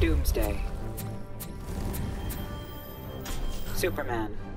Doomsday. Superman.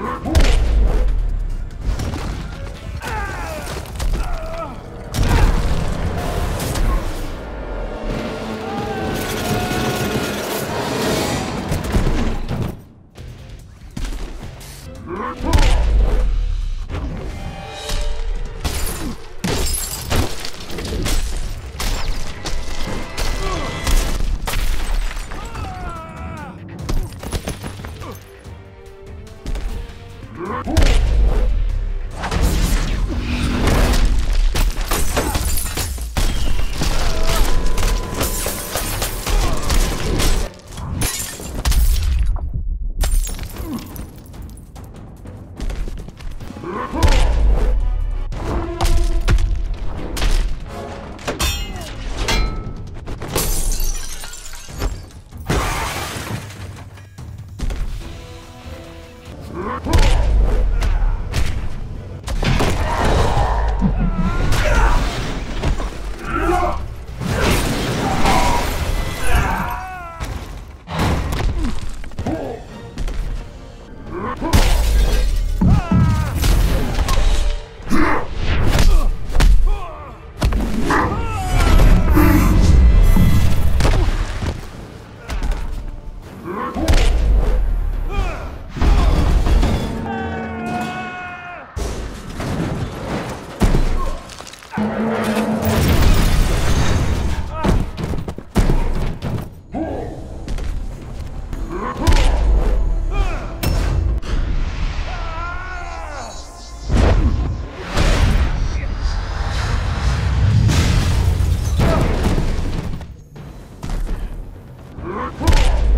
Let's go! Whoa!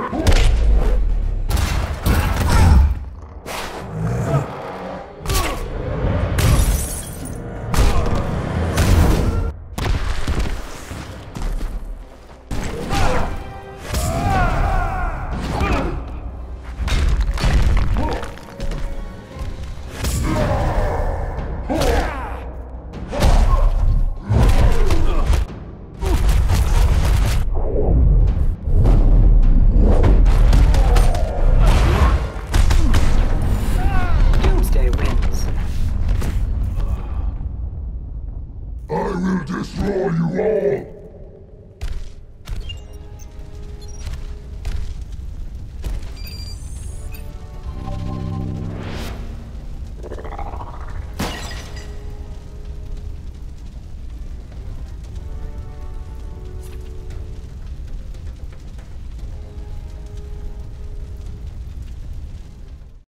Ooh.